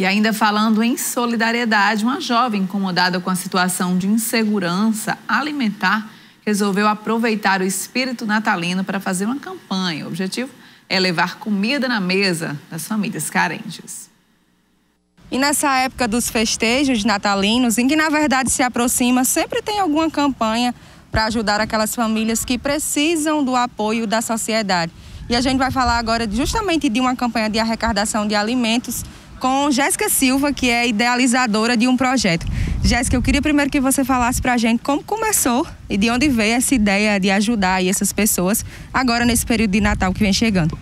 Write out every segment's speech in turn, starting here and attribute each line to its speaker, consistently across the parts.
Speaker 1: E ainda falando em solidariedade, uma jovem incomodada com a situação de insegurança alimentar resolveu aproveitar o espírito natalino para fazer uma campanha. O objetivo é levar comida na mesa das famílias carentes.
Speaker 2: E nessa época dos festejos natalinos, em que na verdade se aproxima, sempre tem alguma campanha para ajudar aquelas famílias que precisam do apoio da sociedade. E a gente vai falar agora justamente de uma campanha de arrecadação de alimentos com Jéssica Silva, que é idealizadora de um projeto. Jéssica, eu queria primeiro que você falasse para a gente como começou e de onde veio essa ideia de ajudar essas pessoas agora nesse período de Natal que vem chegando.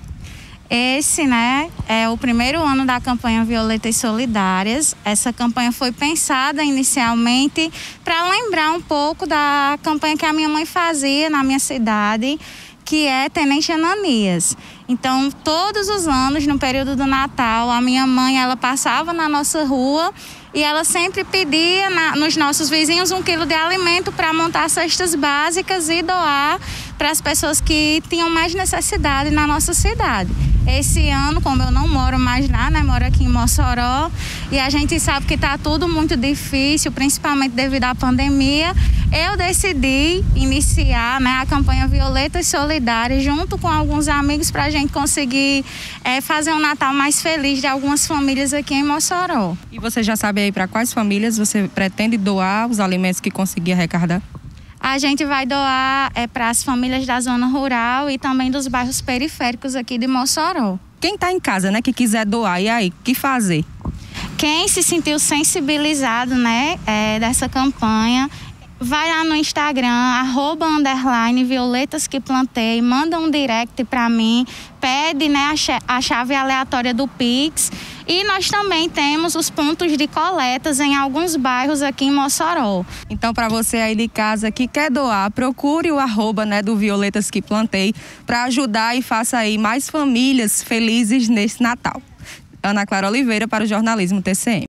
Speaker 3: Esse, né, é o primeiro ano da campanha Violetas Solidárias. Essa campanha foi pensada inicialmente para lembrar um pouco da campanha que a minha mãe fazia na minha cidade, que é Tenente Ananias. Então, todos os anos, no período do Natal, a minha mãe ela passava na nossa rua e ela sempre pedia na, nos nossos vizinhos um quilo de alimento para montar cestas básicas e doar para as pessoas que tinham mais necessidade na nossa cidade. Esse ano, como eu não moro mais lá, né, moro aqui em Mossoró, e a gente sabe que está tudo muito difícil, principalmente devido à pandemia, eu decidi iniciar né, a campanha Violetas Solidárias junto com alguns amigos para a gente conseguir é, fazer um Natal mais feliz de algumas famílias aqui em Mossoró.
Speaker 2: E você já sabe aí para quais famílias você pretende doar os alimentos que conseguir arrecadar?
Speaker 3: A gente vai doar é, para as famílias da zona rural e também dos bairros periféricos aqui de Mossoró.
Speaker 2: Quem está em casa, né, que quiser doar, e aí, o que fazer?
Speaker 3: Quem se sentiu sensibilizado, né, é, dessa campanha, vai lá no Instagram, arroba, underline, violetas que plantei, manda um direct para mim, pede né, a chave aleatória do Pix. E nós também temos os pontos de coletas em alguns bairros aqui em Mossoró.
Speaker 2: Então, para você aí de casa que quer doar, procure o arroba né, do Violetas que Plantei para ajudar e faça aí mais famílias felizes nesse Natal. Ana Clara Oliveira para o jornalismo TCM.